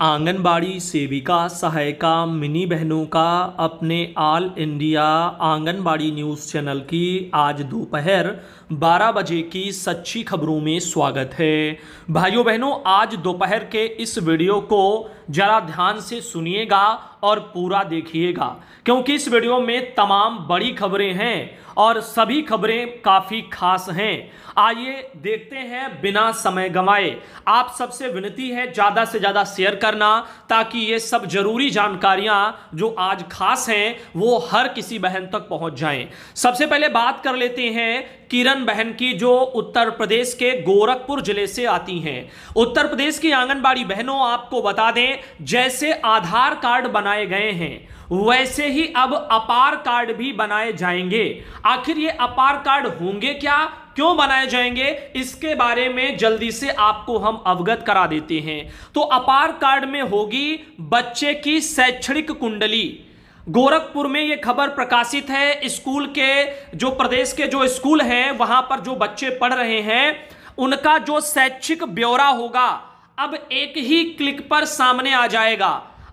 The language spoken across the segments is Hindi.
आंगनबाड़ी सेविका, सहायिका, मिनी बहनों का अपने all India anganwadi news channel की आज दोपहर 12 बजे की सच्ची खबरों में स्वागत है। भाइयों बहनों, आज दोपहर के इस वीडियो को जरा ध्यान से सुनिएगा और पूरा देखिएगा, क्योंकि इस वीडियो में तमाम बड़ी खबरें हैं और सभी खबरें काफ़ी खास हैं। आइए देखते हैं बिना समय गंवाए। आप सबसे विनती है ज़्यादा से ज़्यादा शेयर करना, ताकि ये सब ज़रूरी जानकारियाँ जो आज खास हैं, वो हर किसी बहन तक पहुँच जाएँ। सबसे पहले बात कर लेते हैं किरण बहन की, जो उत्तर प्रदेश के गोरखपुर ज़िले से आती हैं। उत्तर प्रदेश की आंगनबाड़ी बहनों, आपको बता दें जैसे आधार कार्ड बनाए गए हैं, वैसे ही अब अपार कार्ड भी बनाए जाएँगे। आखिर ये अपार कार्ड होंगे क्या? क्यों बनाए जाएँगे? इसके बारे में जल्दी से आपको हम अवगत करा देते हैं। तो अपार कार्ड में होगी बच्चे की शैक्षणिक कुंडली। गोरखपुर में यह खबर प्रकाशित है, स्कूल के जो प्रदेश के जो स्कूल हैं, वहाँ पर जो बच्चे पढ़ रहे हैं, उनका जो शैक्षिक ब्यौरा होगा अब एक ही क्लिक पर सामने आ जाएगा।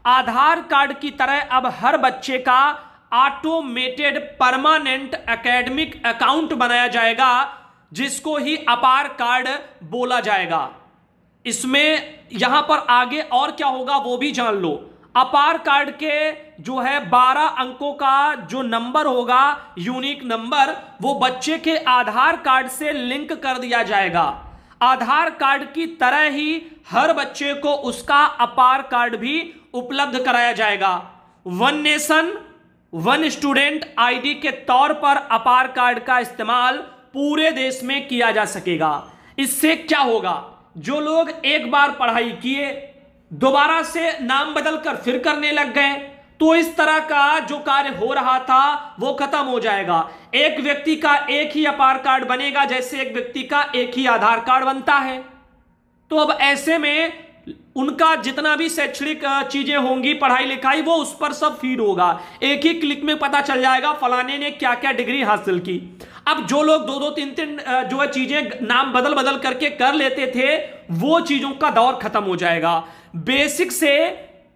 आधार कार्ड की तरह अब हर बच्चे का ऑटोमेटेड परमानेंट एकेडमिक अकाउंट बनाया जाएगा, जिसको ही अपार कार्ड बोला जाएगा। इसमें यहाँ पर आगे और क्या होगा वो भी जान लो। अपार कार्ड के जो है 12 अंकों का जो नंबर होगा यूनिक नंबर वो बच्चे के आधार कार्ड से लिंक कर दिया जाएगा। आधार कार्ड की तरह ही हर बच्चे को उसका अपार कार्ड भी उपलब्ध कराया जाएगा। One nation, one student ID के तौर पर अपार कार्ड का इस्तेमाल पूरे देश में किया जा सकेगा। इससे क्या होगा? जो लोग एक बार पढ़ाई किए, दोबारा से नाम बदलकर फिर करने लग गए तो इस तरह का जो कार्य हो रहा था, वो खत्म हो जाएगा। एक व्यक्ति का एक ही अपार कार्ड बनेगा, जैसे एक व्यक्ति का एक ही आधार कार्ड बनता है। तो अब ऐसे में उनका जितना भी शैक्षणिक चीज़ें होंगी, पढ़ाई लिखाई, वो उस पर सब फ़ीड होगा। एक ही क्लिक में पता चल जाएगा फलाने ने क्या क्या डिग्री हासिल की। अब जो लोग दो दो, तीन तीन जो है चीज़ें नाम बदल बदल करके कर लेते थे, वो चीज़ों का दौर खत्म हो जाएगा। बेसिक से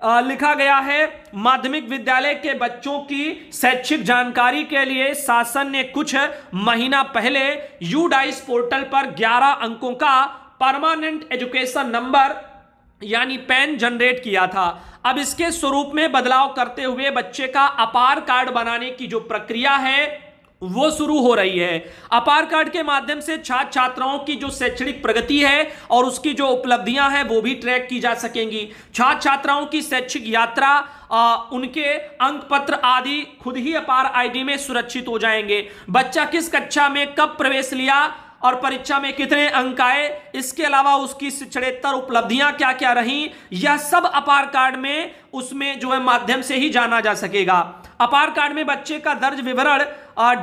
लिखा गया है, माध्यमिक विद्यालय के बच्चों की शैक्षिक जानकारी के लिए शासन ने कुछ महीना पहले यू डाइस पोर्टल पर 11 अंकों का परमानेंट एजुकेशन नंबर, यानी पेन जनरेट किया था। अब इसके स्वरूप में बदलाव करते हुए बच्चे का अपार कार्ड बनाने की जो प्रक्रिया है वो शुरू हो रही है। अपार कार्ड के माध्यम से छात्र छात्राओं की जो शैक्षणिक प्रगति है और उसकी जो उपलब्धियाँ हैं वो भी ट्रैक की जा सकेंगी। छात्र छात्राओं की शैक्षिक यात्रा आ, उनके अंक पत्र आदि खुद ही अपार आईडी में सुरक्षित हो जाएँगे। बच्चा किस कक्षा में कब प्रवेश लिया और परीक्षा में कितने अंक आए इसके अलावा उसकी शिक्षणेतर उपलब्धियाँ क्या क्या रहीं यह सब अपार कार्ड में उसमें जो है माध्यम से ही जाना जा सकेगा। अपार कार्ड में बच्चे का दर्ज विवरण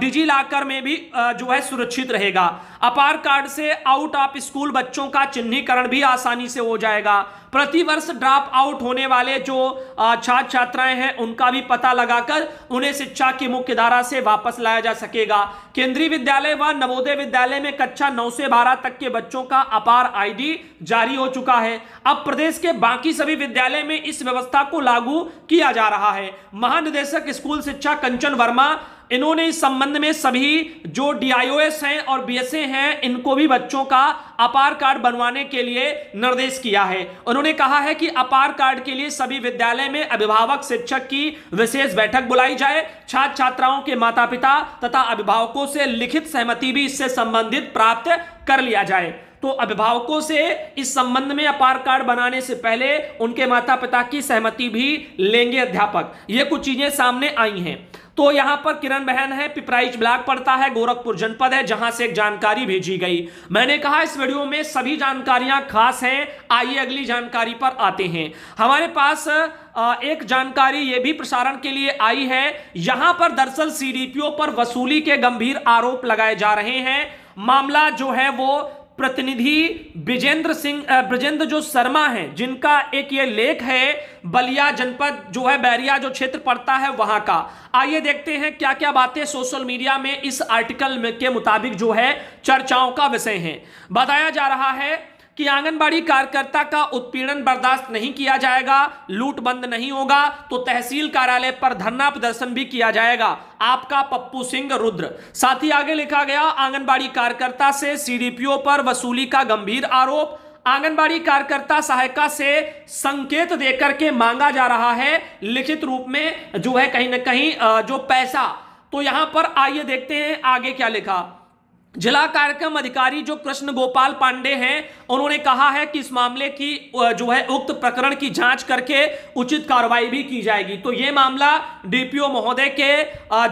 डिजी लॉकर में भी जो है सुरक्षित रहेगा। अपार कार्ड से आउट ऑफ़ स्कूल बच्चों का चिन्हीकरण भी आसानी से हो जाएगा। प्रतिवर्ष ड्रॉप आउट होने वाले जो छात्र छात्राएँ हैं, उनका भी पता लगाकर उन्हें शिक्षा की मुख्य धारा से वापस लाया जा सकेगा। केंद्रीय विद्यालय व नवोदय विद्यालय में कक्षा नौ से बारह तक के बच्चों का अपार आईडी जारी हो चुका है। अब प्रदेश के बाकी सभी विद्यालय में इस व्यवस्था को लागू किया जा रहा है। महानिदेशक स्कूल शिक्षा कंचन वर्मा, इन्होंने इस संबंध में सभी जो डीआईओएस हैं और बीएसए हैं, इनको भी बच्चों का अपार कार्ड बनवाने के लिए निर्देश किया है। उन्होंने कहा है कि अपार कार्ड के लिए सभी विद्यालय में अभिभावक शिक्षक की विशेष बैठक बुलाई जाए। छात्र छात्राओं के माता पिता तथा अभिभावकों से लिखित सहमति भी इससे संबंधित प्राप्त कर लिया जाए। तो अभिभावकों से इस संबंध में अपार कार्ड बनाने से पहले उनके माता पिता की सहमति भी लेंगे अध्यापक। ये कुछ चीज़ें सामने आई हैं। तो यहाँ पर किरण बहन है, पिपराइच ब्लॉक पड़ता है, गोरखपुर जनपद है, जहाँ से एक जानकारी भेजी गई। मैंने कहा, इस वीडियो में सभी जानकारियाँ खास हैं, आइए अगली जानकारी पर आते हैं। हमारे पास एक जानकारी यह भी प्रसारण के लिए आई है, यहाँ पर दरअसल सीडीपीओ पर वसूली के गंभीर आरोप लगाए जा रहे हैं। मामला जो है वो प्रतिनिधि ब्रिजेंद्र सिंह ब्रजेंद्र जो शर्मा हैं, जिनका एक ये लेख है, बलिया जनपद जो है, बैरिया जो क्षेत्र पड़ता है वहाँ का। आइए देखते हैं क्या क्या बातें सोशल मीडिया में इस आर्टिकल में के मुताबिक जो है चर्चाओं का विषय है। बताया जा रहा है कि आंगनबाड़ी कार्यकर्ता का उत्पीड़न बर्दाश्त नहीं किया जाएगा, लूट बंद नहीं होगा तो तहसील कार्यालय पर धरना प्रदर्शन भी किया जाएगा। आपका पप्पू सिंह रुद्र। साथ ही आगे लिखा गया, आंगनबाड़ी कार्यकर्ता से सीडीपीओ पर वसूली का गंभीर आरोप। आंगनबाड़ी कार्यकर्ता सहायिका से संकेत देकर के मांगा जा रहा है। लिखित रूप में जो है कहीं ना कहीं जो पैसा तो यहाँ पर आइए देखते हैं आगे क्या लिखा। जिला कार्यक्रम अधिकारी जो कृष्ण गोपाल पांडे हैं, उन्होंने कहा है कि इस मामले की जो है, उक्त प्रकरण की जाँच करके उचित कार्रवाई भी की जाएगी। तो यह मामला डीपीओ महोदय के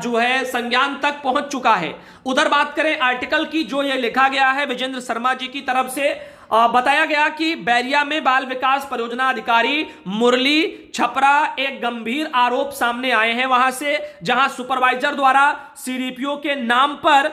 जो है, संज्ञान तक पहुँच चुका है। उधर बात करें, आर्टिकल की जो ये लिखा गया है, विजेंद्र शर्मा जी की तरफ़ से बताया गया कि बैरिया में बाल विकास परियोजना अधिकारी मुरली छपरा एक गंभीर आरोप सामने आए हैं वहाँ से, जहाँ सुपरवाइजर द्वारा सीडीपीओ के नाम पर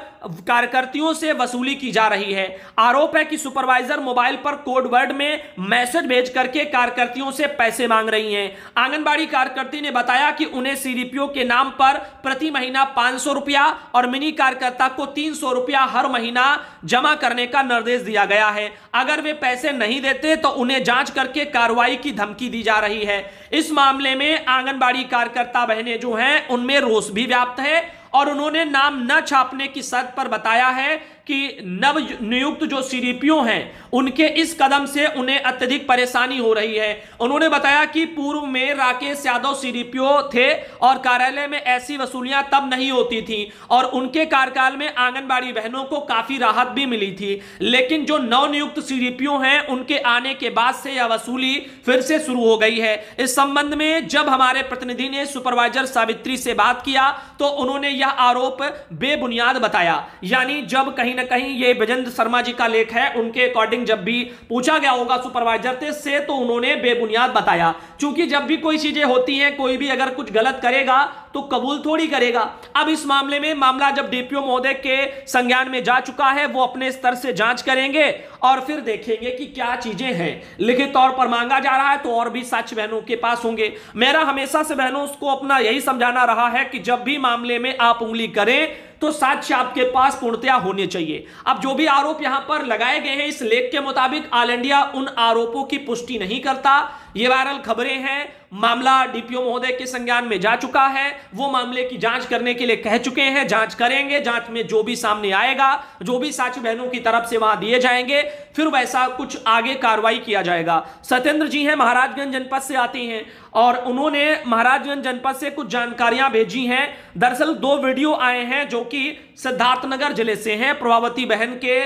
कार्यकर्तियों से वसूली की जा रही है। आरोप है कि सुपरवाइजर मोबाइल पर कोड वर्ड में मैसेज भेज करके कार्यकर्तियों से पैसे मांग रही हैं। आंगनबाड़ी कार्यकर्ती ने बताया कि उन्हें सीडीपीओ के नाम पर प्रति महीना पाँच रुपया और मिनी कार्यकर्ता को तीन सौ रुपया हर महीना जमा करने का निर्देश दिया गया है। अगर वे पैसे नहीं देते तो उन्हें जाँच करके कार्रवाई की धमकी दी जा रही है। इस मामले में आंगनबाड़ी कार्यकर्ता बहनें जो हैं, उनमें रोष भी व्याप्त है और उन्होंने नाम न छापने की शर्त पर बताया है। कि नव नियुक्त जो सीडीपीओ हैं, उनके इस कदम से उन्हें अत्यधिक परेशानी हो रही है। उन्होंने बताया कि पूर्व में राकेश यादव सीडीपीओ थे और कार्यालय में ऐसी वसूलियाँ तब नहीं होती थी और उनके कार्यकाल में आंगनबाड़ी बहनों को काफ़ी राहत भी मिली थी। लेकिन जो नव नवनियुक्त सीडीपीओ हैं, उनके आने के बाद से यह वसूली फिर से शुरू हो गई है। इस संबंध में जब हमारे प्रतिनिधि ने सुपरवाइजर सावित्री से बात किया तो उन्होंने यह आरोप बेबुनियाद बताया। यानी जब कहीं ना कहीं ये विजेंद्र शर्मा जी का लेख है। उनके अकॉर्डिंग जब भी पूछा गया होगा सुपरवाइजर से तो उन्होंने बेबुनियाद बताया। क्योंकि जब भी कोई चीज़ें होती हैं, कोई भी अगर कुछ गलत करेगा तो कबूल थोड़ी करेगा। अब इस मामले में मामला जब डीपीओ महोदय के संज्ञान में जा चुका है, वो अपने स्तर से जाँच करेंगे और फिर देखेंगे कि क्या चीज़ें हैं। लिखित तौर पर मांगा जा रहा है तो और भी साक्ष्य बहनों के पास होंगे। मेरा हमेशा से बहनों उसको अपना यही समझाना रहा है कि जब भी मामले में आप उंगली करें तो साक्ष्य आपके पास पूर्णतया होने चाहिए। अब जो भी आरोप यहाँ पर लगाए गए हैं, इस लेख के मुताबिक ऑल इंडिया उन आरोपों की पुष्टि नहीं करता। ये वायरल खबरें हैं। मामला डीपीओ महोदय के संज्ञान में जा चुका है। वो मामले की जाँच करने के लिए कह चुके हैं। जाँच करेंगे। जाँच में जो भी सामने आएगा, जो भी साची बहनों की तरफ़ से वहाँ दिए जाएँगे, फिर वैसा कुछ आगे कार्रवाई किया जाएगा। सत्येंद्र जी हैं, महाराजगंज जनपद से आते हैं और उन्होंने महाराजगंज जनपद से कुछ जानकारियाँ भेजी हैं। दरअसल दो वीडियो आए हैं जो कि सिद्धार्थनगर ज़िले से हैं। प्रभावती बहन के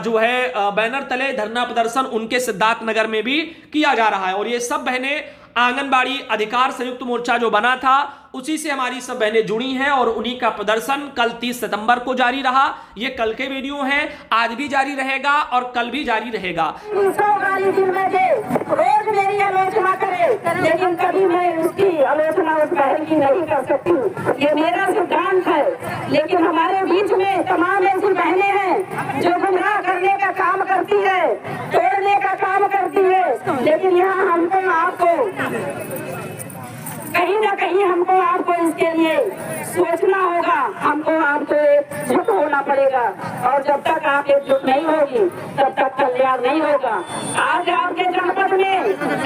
जो है बैनर तले धरना प्रदर्शन उनके सिद्धार्थनगर में भी किया जा रहा है। और ये सब बहनें आंगनबाड़ी अधिकार संयुक्त मोर्चा जो बना था उसी से हमारी सब बहनें जुड़ी हैं और उन्हीं का प्रदर्शन कल 30 सितंबर को जारी रहा। ये कल के वीडियो हैं, आज भी जारी रहेगा और कल भी जारी रहेगा। लेकिन नहीं कर सकती। सिद्धांत है, लेकिन हमारे बीच में तमाम ऐसी बहनें हैं जो गुमराह करने का काम करती है, तोड़ने का काम करती है, लेकिन यहाँ हमको आपको कहीं ना कहीं हमको आपको इसके लिए सोचना होगा। हमको आपको एकजुट होना पड़ेगा। और जब तक आप एकजुट नहीं होगी तब तक कल्याण नहीं होगा। आज आपके जनपद में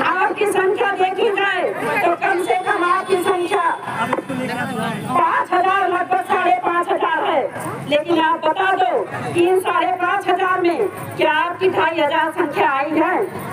आपकी संख्या देखी जाए तो कम से कम आपकी संख्या पाँच हज़ार, लगभग साढ़े पाँच हज़ार है। लेकिन आप बता दो कि इन साढ़े पाँच हज़ार में क्या आपकी ढाई हज़ार संख्या आई है?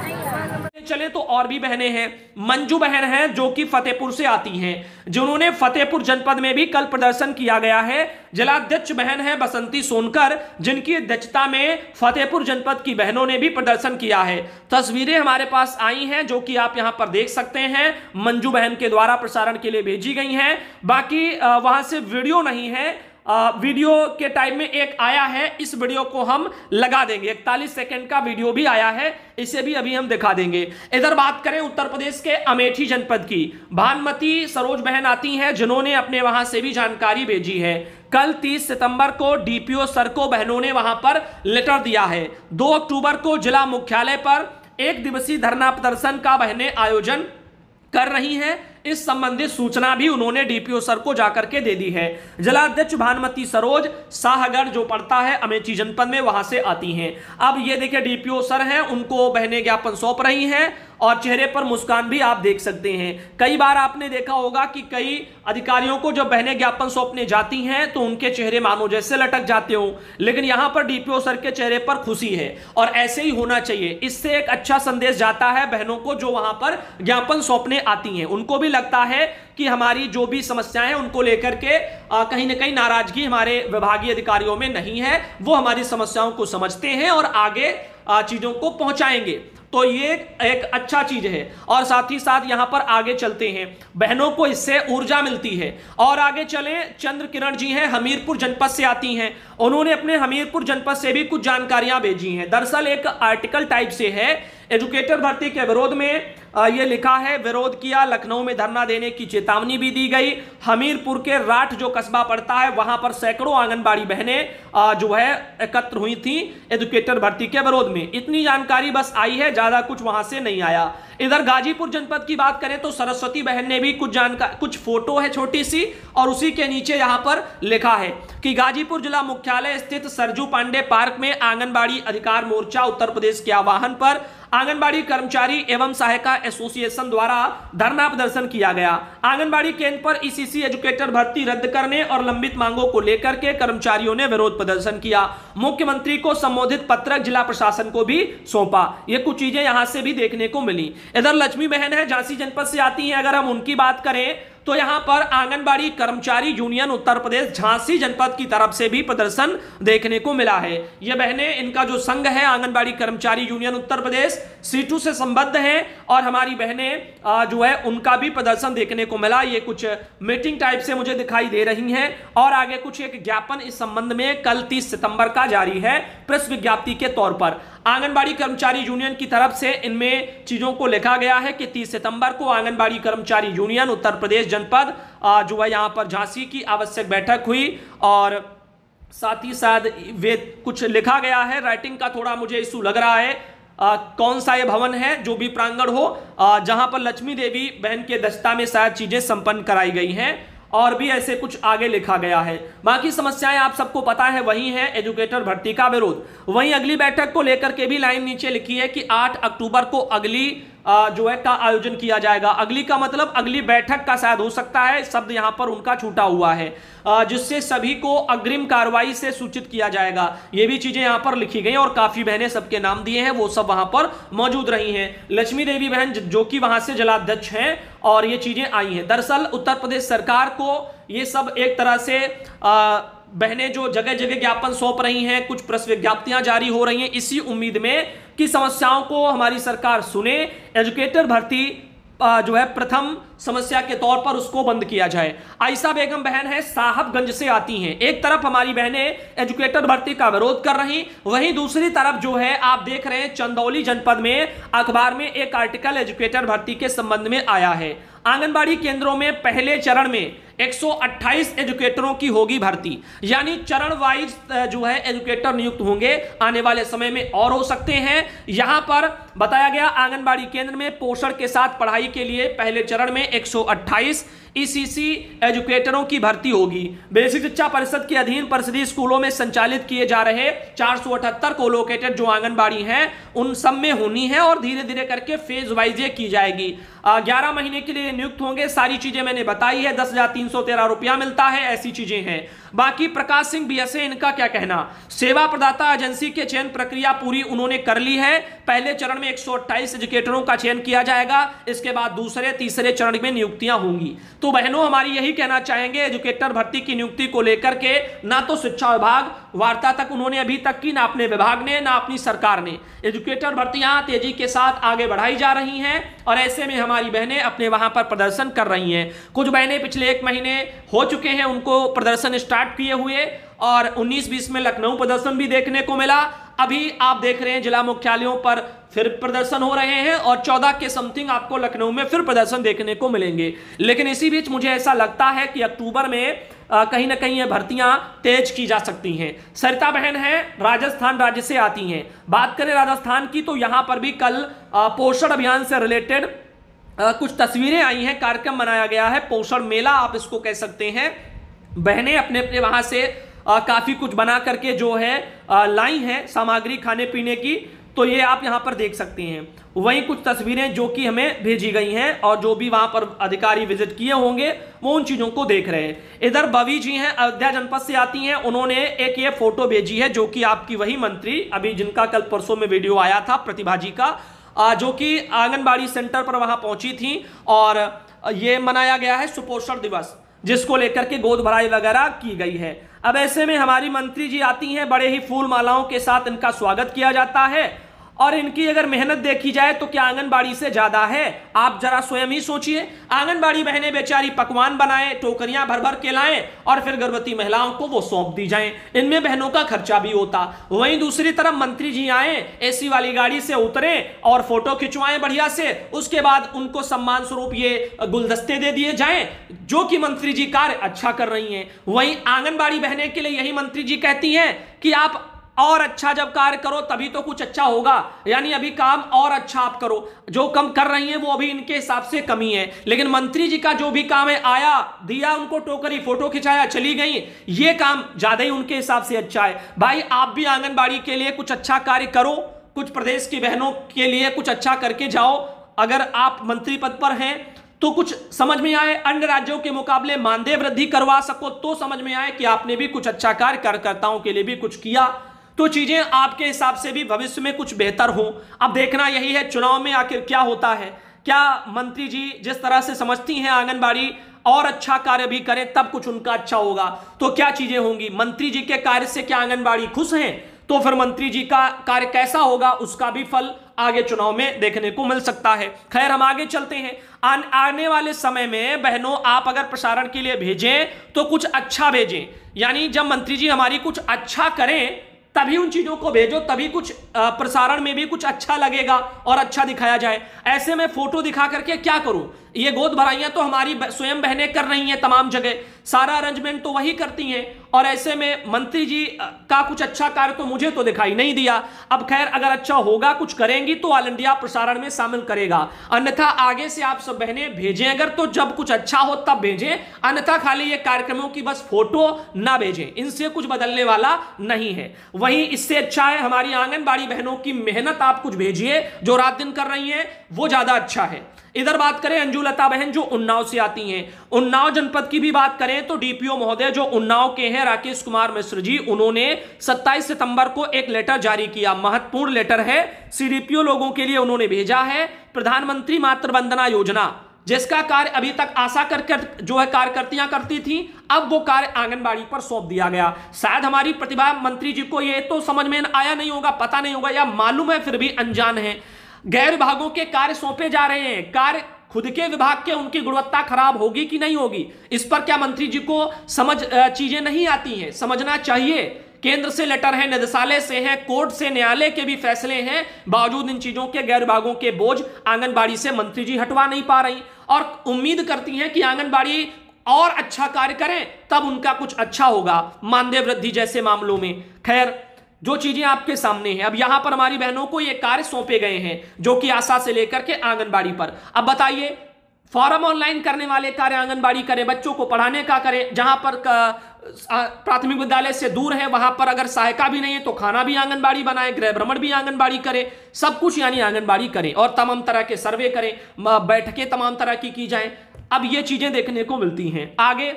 चले तो और भी बहनें हैं, मंजू बहन हैं जो कि फतेहपुर से आती हैं, जिन्होंने फतेहपुर जनपद में भी कल प्रदर्शन किया गया है। जिलाध्यक्ष बहन है बसंती सोनकर, जिनकी अध्यक्षता में फतेहपुर जनपद की बहनों ने भी प्रदर्शन किया है। तस्वीरें हमारे पास आई हैं, जो कि आप यहाँ पर देख सकते हैं। मंजू बहन के द्वारा प्रसारण के लिए भेजी गई हैं। बाकी वहाँ से वीडियो नहीं है। वीडियो के टाइम में एक आया है, इस वीडियो को हम लगा देंगे। इकतालीस सेकेंड का वीडियो भी आया है, इसे भी अभी हम दिखा देंगे। इधर बात करें उत्तर प्रदेश के अमेठी जनपद की। भानमती सरोज बहन आती हैं, जिन्होंने अपने वहाँ से भी जानकारी भेजी है। कल 30 सितंबर को डीपीओ सर को बहनों ने वहाँ पर लेटर दिया है। 2 अक्टूबर को जिला मुख्यालय पर एक दिवसीय धरना प्रदर्शन का बहने आयोजन कर रही हैं। इस संबंधित सूचना भी उन्होंने डीपीओ सर को जाकर के दे दी है। जलाध्यक्ष भानुमती सरोज शाहगढ़ जो पड़ता है, अमेठी जनपद में वहाँ से आती हैं। अब ये देखिए, डीपीओ सर हैं, उनको बहने ज्ञापन सौंप रही हैं। और चेहरे पर मुस्कान भी आप देख सकते हैं। कई बार आपने देखा होगा कि कई अधिकारियों को जब बहने ज्ञापन सौंपने जाती हैं तो उनके चेहरे मानो जैसे लटक जाते हो। लेकिन यहाँ पर डीपीओ सर के चेहरे पर खुशी है और ऐसे ही होना चाहिए। इससे एक अच्छा संदेश जाता है बहनों को जो वहाँ पर ज्ञापन सौंपने आती हैं। उनको भी लगता है कि हमारी जो भी समस्याएँ उनको लेकर के कहीं ना कहीं नाराज़गी हमारे विभागीय अधिकारियों में नहीं है। वो हमारी समस्याओं को समझते हैं और आगे चीज़ों को पहुंचाएँगे। तो ये एक अच्छा चीज़ है। और साथ ही साथ यहाँ पर आगे चलते हैं। बहनों को इससे ऊर्जा मिलती है। और आगे चले चंद्र किरण जी हैं, हमीरपुर जनपद से आती हैं। उन्होंने अपने हमीरपुर जनपद से भी कुछ जानकारियाँ भेजी हैं। दरअसल एक आर्टिकल टाइप से है। एजुकेटर भर्ती के विरोध में ये लिखा है, विरोध किया, लखनऊ में धरना देने की चेतावनी भी दी गई। हमीरपुर के राठ जो कस्बा पड़ता है, वहाँ पर सैकड़ों आंगनबाड़ी बहनें जो है, एकत्र हुई थी एजुकेटर भर्ती के विरोध में। इतनी जानकारी बस आई है ज़्यादा कुछ वहाँ से नहीं आया। इधर गाजीपुर जनपद की बात करें तो सरस्वती बहन ने भी कुछ जानकारी कुछ फ़ोटो है छोटी सी, और उसी के नीचे यहाँ पर लिखा है कि गाजीपुर जिला मुख्यालय स्थित सरजू पांडे पार्क में आंगनबाड़ी अधिकार मोर्चा उत्तर प्रदेश के आह्वान पर आंगनबाड़ी कर्मचारी एवं सहायता एसोसिएशन द्वारा धरना प्रदर्शन किया गया। आंगनबाड़ी केंद्र पर ईसीसी एजुकेटर भर्ती रद्द करने और लंबित मांगों को लेकर के कर्मचारियों ने विरोध प्रदर्शन किया। मुख्यमंत्री को संबोधित पत्रक जिला प्रशासन को भी सौंपा। ये कुछ चीज़ें यहाँ से भी देखने को मिली। इधर लक्ष्मी बहन है झांसी जनपद से आती हैं। अगर हम उनकी बात करें तो यहाँ पर आंगनबाड़ी कर्मचारी यूनियन उत्तर प्रदेश झांसी जनपद की तरफ़ से भी प्रदर्शन देखने को मिला है। ये बहनें, इनका जो संघ है, आंगनबाड़ी कर्मचारी यूनियन उत्तर प्रदेश, सीटू से संबद्ध है और हमारी बहनें जो है, उनका भी प्रदर्शन देखने को मिला। ये कुछ मीटिंग टाइप से मुझे दिखाई दे रही हैं और आगे कुछ एक ज्ञापन इस संबंध में कल तीस सितंबर का जारी है प्रेस विज्ञप्ति के तौर पर। आंगनबाड़ी कर्मचारी यूनियन की तरफ़ से इनमें चीज़ों को लिखा गया है कि 30 सितंबर को आंगनबाड़ी कर्मचारी यूनियन उत्तर प्रदेश जनपद जो है यहाँ पर झांसी की आवश्यक बैठक हुई और साथ ही साथ वे कुछ लिखा गया है। राइटिंग का थोड़ा मुझे इशू लग रहा है। आ, कौन सा ये भवन है जो भी प्रांगण हो जहाँ पर लक्ष्मी देवी बहन के दस्ता में शायद चीज़ें संपन्न कराई गई हैं और भी ऐसे कुछ आगे लिखा गया है। बाकी समस्याएँ आप सबको पता है वही है एजुकेटर भर्ती का विरोध। वहीं अगली बैठक को लेकर के भी लाइन नीचे लिखी है कि 8 अक्टूबर को अगली जो है का आयोजन किया जाएगा। अगली का मतलब अगली बैठक का शायद हो सकता है शब्द यहाँ पर उनका छूटा हुआ है। जिससे सभी को अग्रिम कार्रवाई से सूचित किया जाएगा। ये भी चीज़ें यहाँ पर लिखी गई और काफ़ी बहनें सबके नाम दिए हैं वो सब वहाँ पर मौजूद रही हैं। लक्ष्मी देवी बहन जो कि वहाँ से जलाध्यक्ष हैं और ये चीज़ें आई हैं। दरअसल उत्तर प्रदेश सरकार को ये सब एक तरह से आ, बहनें जो जगह जगह ज्ञापन सौंप रही हैं कुछ प्रेस विज्ञप्तियाँ जारी हो रही हैं इसी उम्मीद में कि समस्याओं को हमारी सरकार सुने एजुकेटर भर्ती जो है, प्रथम समस्या के तौर पर उसको बंद किया जाए। आयशा बेगम बहन है, साहबगंज से आती हैं। एक तरफ़ हमारी बहनें एजुकेटर भर्ती का विरोध कर रही, वहीं दूसरी तरफ़ जो है, आप देख रहे हैं, चंदौली जनपद में अखबार में एक आर्टिकल एजुकेटर भर्ती के संबंध में आया है। आंगनबाड़ी केंद्रों में पहले चरण में 128 एजुकेटरों की होगी भर्ती। यानी चरण वाइज जो है एजुकेटर नियुक्त होंगे। आने वाले समय में और हो सकते हैं। यहाँ पर बताया गया आंगनबाड़ी केंद्र में पोषण के साथ पढ़ाई के लिए पहले चरण में 128 ईसीसी एजुकेटरों की भर्ती होगी। बेसिक शिक्षा परिषद के अधीन परिषदीय स्कूलों में संचालित किए जा रहे चार को लोकेटेड जो आंगनबाड़ी हैं, उन सब में होनी है और धीरे धीरे करके फ़ेज़ वाइज ये की जाएगी। ग्यारह महीने के लिए नियुक्त होंगे। सारी चीज़ें मैंने बताई है। दस तीन सौ तेरह रुपया मिलता है ऐसी चीज़ें हैं। बाकी प्रकाश सिंह बीएसए इनका क्या कहना? सेवा प्रदाता एजेंसी के चयन प्रक्रिया पूरी उन्होंने कर ली है। पहले चरण में 128 एजुकेटरों का चयन किया जाएगा। इसके बाद दूसरे, तीसरे चरण में नियुक्तियाँ होंगी। तो बहनों, हमारी यही कहना चाहेंगे, एजुकेटर भर्ती की नियुक्ति को लेकर के ना तो शिक्षा विभाग, वार्ता तक उन्होंने अभी तक की, ना अपने विभाग ने, ना अपनी सरकार ने। एजुकेटर भर्तियाँ तेज़ी के साथ आगे बढ़ाई जा रही हैं और ऐसे में हमारी बहनें अपने वहाँ पर प्रदर्शन कर रही हैं। कुछ बहनें पिछले एक महीने हो चुके हैं, उनको प्रदर्शन स्टार्ट किए हुए और 19-20 में लखनऊ प्रदर्शन भी देखने को मिला। अभी आप देख रहे हैं जिला मुख्यालयों पर फिर प्रदर्शन हो रहे हैं और 14 के समथिंग आपको लखनऊ में फिर प्रदर्शन देखने को मिलेंगे। लेकिन इसी बीच मुझे ऐसा लगता है कि अक्टूबर में आ, कहीं ना कहीं ये भर्तियाँ तेज की जा सकती हैं। सरिता बहन है राजस्थान राज्य से आती हैं। बात करें राजस्थान की तो यहाँ पर भी कल पोषण अभियान से रिलेटेड कुछ तस्वीरें आई हैं कार्यक्रम मनाया गया है पोषण मेला आप इसको कह सकते हैं। बहनें अपने अपने वहाँ से काफ़ी कुछ बना करके जो है लाई हैं सामग्री खाने पीने की तो ये आप यहाँ पर देख सकते हैं। वहीं कुछ तस्वीरें जो कि हमें भेजी गई हैं और जो भी वहाँ पर अधिकारी विज़िट किए होंगे, वो उन चीज़ों को देख रहे हैं। इधर बवी जी हैं, अयोध्या जनपद से आती हैं, उन्होंने एक ये फ़ोटो भेजी है जो कि आपकी वही मंत्री, अभी जिनका कल परसों में वीडियो आया था, प्रतिभा जी का जो कि आंगनबाड़ी सेंटर पर वहाँ पहुँची थी और ये मनाया गया है सुपोषण दिवस। जिसको लेकर के गोद भराई वगैरह की गई है। अब ऐसे में हमारी मंत्री जी आती हैं, बड़े ही फूल मालाओं के साथ इनका स्वागत किया जाता है। और इनकी अगर मेहनत देखी जाए तो क्या आंगनबाड़ी से ज़्यादा है? आप जरा स्वयं ही सोचिए। आंगनबाड़ी बहनें बेचारी पकवान बनाए, टोकरियाँ भर भर के लाएँ और फिर गर्भवती महिलाओं को वो सौंप दी जाएँ। इनमें बहनों का खर्चा भी होता। वहीं दूसरी तरफ़ मंत्री जी आए, एसी वाली गाड़ी से उतरे और फ़ोटो खिंचवाएँ बढ़िया से। उसके बाद उनको सम्मान स्वरूप ये गुलदस्ते दे दिए जाए, जो कि मंत्री जी कार्य अच्छा कर रही हैं। वहीं आंगनबाड़ी बहने के लिए यही मंत्री जी कहती हैं कि आप और अच्छा जब कार्य करो, तभी तो कुछ अच्छा होगा। यानी अभी काम और अच्छा आप करो। जो कम कर रही हैं, वो अभी इनके हिसाब से कमी है। लेकिन मंत्री जी का जो भी काम है, आया, दिया उनको टोकरी, फ़ोटो खिंचाया, चली गई। ये काम ज़्यादा ही उनके हिसाब से अच्छा है। भाई, आप भी आंगनबाड़ी के लिए कुछ अच्छा कार्य करो। कुछ प्रदेश की बहनों के लिए कुछ अच्छा करके जाओ। अगर आप मंत्री पद पर हैं तो कुछ समझ में आए, अन्य राज्यों के मुकाबले मानदेय वृद्धि करवा सको तो समझ में आए कि आपने भी कुछ अच्छा कार्य कार्यकर्ताओं के लिए भी कुछ किया। तो चीज़ें आपके हिसाब से भी भविष्य में कुछ बेहतर हो। अब देखना यही है चुनाव में आखिर क्या होता है। क्या मंत्री जी जिस तरह से समझती हैं आंगनबाड़ी और अच्छा कार्य भी करें तब कुछ उनका अच्छा होगा। तो क्या चीज़ें होंगी? मंत्री जी के कार्य से क्या आंगनबाड़ी खुश हैं? तो फिर मंत्री जी का कार्य कैसा होगा उसका भी फल आगे चुनाव में देखने को मिल सकता है। खैर हम आगे चलते हैं। आन, आने वाले समय में बहनों आप अगर प्रसारण के लिए भेजें तो कुछ अच्छा भेजें। यानी जब मंत्री जी हमारी कुछ अच्छा करें तभी उन चीज़ों को भेजो, तभी कुछ प्रसारण में भी कुछ अच्छा लगेगा और अच्छा दिखाया जाए। ऐसे में फ़ोटो दिखा करके क्या करूँ? ये गोद भराइयाँ तो हमारी स्वयं बहनें कर रही हैं तमाम जगह। सारा अरेंजमेंट तो वही करती हैं। और ऐसे में मंत्री जी का कुछ अच्छा कार्य तो मुझे तो दिखाई नहीं दिया। अब खैर, अगर अच्छा होगा, कुछ करेंगी तो ऑल इंडिया प्रसारण में शामिल करेगा। अन्यथा आगे से आप सब बहनें भेजें, अगर तो जब कुछ अच्छा हो तब भेजें। अन्यथा खाली ये कार्यक्रमों की बस फ़ोटो ना भेजें। इनसे कुछ बदलने वाला नहीं है। वहीं इससे अच्छा है, हमारी आंगनबाड़ी बहनों की मेहनत आप कुछ भेजिए। जो रात दिन कर रही हैं, वो ज़्यादा अच्छा है। इधर बात करें अंजुलता बहन जो उन्नाव से आती हैं। उन्नाव जनपद की भी बात करें तो डीपीओ महोदय जो उन्नाव के हैं राकेश कुमार मिश्र जी उन्होंने 27 सितंबर को एक लेटर जारी किया। महत्वपूर्ण लेटर है सीडीपीओ लोगों के लिए उन्होंने भेजा है प्रधानमंत्री मातृ वंदना योजना जिसका कार्य अभी तक आशा कर, कर जो है कार्यकर्तियाँ करती थी अब वो कार्य आंगनबाड़ी पर सौंप दिया गया। शायद हमारी प्रतिभा मंत्री जी को ये तो समझ में आया नहीं होगा पता नहीं होगा या मालूम है फिर भी अनजान है। गैर विभागों के कार्य सौंपे जा रहे हैं। कार्य खुद के विभाग के उनकी गुणवत्ता खराब होगी कि नहीं होगी? इस पर क्या मंत्री जी को समझ चीज़ें नहीं आती हैं? समझना चाहिए। केंद्र से लेटर है, निदेशालय से है, कोर्ट से, न्यायालय के भी फैसले हैं। बावजूद इन चीज़ों के गैर विभागों के बोझ आंगनबाड़ी से मंत्री जी हटवा नहीं पा रही। और उम्मीद करती हैं कि आंगनबाड़ी और अच्छा कार्य करें, तब उनका कुछ अच्छा होगा। मानदेय वृद्धि जैसे मामलों में। खैर जो चीज़ें आपके सामने हैं। अब यहाँ पर हमारी बहनों को ये कार्य सौंपे गए हैं, जो कि आशा से लेकर के आंगनबाड़ी पर। अब बताइए, फॉर्म ऑनलाइन करने वाले कार्य आंगनबाड़ी करें, बच्चों को पढ़ाने का करें, जहाँ पर प्राथमिक विद्यालय से दूर है, वहाँ पर अगर सहायता भी नहीं है तो खाना भी आंगनबाड़ी बनाए, गृह भ्रमण भी आंगनबाड़ी करें, सब कुछ यानी आंगनबाड़ी करें और तमाम तरह के सर्वे करें बैठकें तमाम तरह की की जाए। अब ये चीज़ें देखने को मिलती हैं। आगे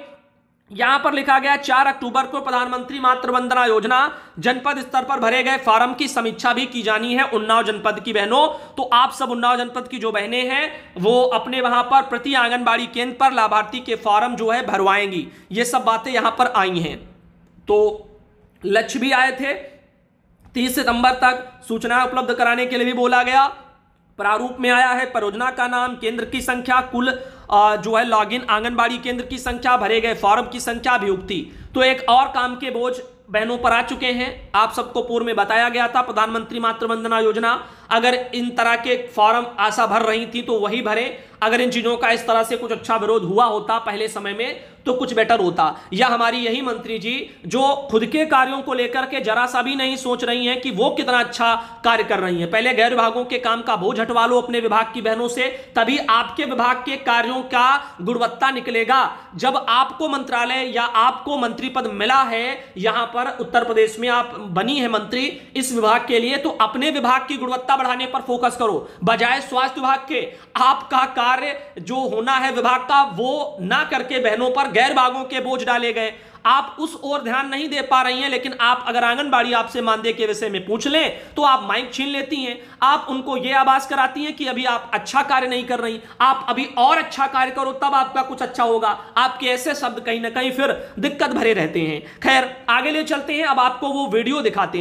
यहाँ पर लिखा गया चार अक्टूबर को प्रधानमंत्री मातृ वंदना योजना, जनपद स्तर पर भरे गए फार्म की समीक्षा भी की जानी है उन्नाव जनपद की बहनों। तो आप सब उन्नाव जनपद की जो बहनें हैं, वो अपने वहाँ पर प्रति आंगनबाड़ी केंद्र पर लाभार्थी के फॉर्म जो है, भरवाएँगी। ये सब बातें यहाँ पर आई हैं। तो लक्ष्य भी आए थे। तीस सितंबर तक सूचना उपलब्ध कराने के लिए भी बोला गया। प्रारूप में आया है, परियोजना का नाम, केंद्र की संख्या, कुल जो है लॉग इन आंगनबाड़ी केंद्र की संख्या, भरे गए फॉर्म की संख्या भी उगती। तो एक और काम के बोझ बहनों पर आ चुके हैं। आप सबको पूर्व में बताया गया था, प्रधानमंत्री मातृवंदना योजना। अगर इन तरह के फॉर्म आशा भर रही थी तो वही भरे। अगर इन चीज़ों का इस तरह से कुछ अच्छा विरोध हुआ होता पहले समय में तो कुछ बेटर होता। या हमारी यही मंत्री जी, जो खुद के कार्यों को लेकर के जरा सा भी नहीं सोच रही हैं कि वो कितना अच्छा कार्य कर रही हैं। पहले गैर विभागों के काम का बोझ हटवा लो अपने विभाग की बहनों से, तभी आपके विभाग के कार्यों का गुणवत्ता निकलेगा। जब आपको मंत्रालय या आपको मंत्री पद मिला है, यहाँ पर उत्तर प्रदेश में आप बनी है मंत्री, इस विभाग के लिए तो अपने विभाग की गुणवत्ता बढ़ाने पर फोकस करो। बजाय स्वास्थ्य विभाग के, आपका कार्य जो होना है विभाग का वो ना करके बहनों पर गैर विभागों के बोझ डाले गए। आप उस ओर ध्यान नहीं दे पा रही हैं, लेकिन आप अगर आंगनबाड़ी आपसे मानदेय के विषय में पूछ लें तो आप माइक छीन लेती हैं। आप उनको यह आवाज़ कराती हैं कि अभी आप अच्छा कार्य नहीं कर रही। आप अभी और अच्छा कार्य करो, तब आपका कुछ अच्छा होगा। आपके ऐसे शब्द कहीं ना कहीं फिर दिक्कत भरे रहते हैं। खैर, आगे ले चलते हैं। अब आपको वो वीडियो दिखाते हैं।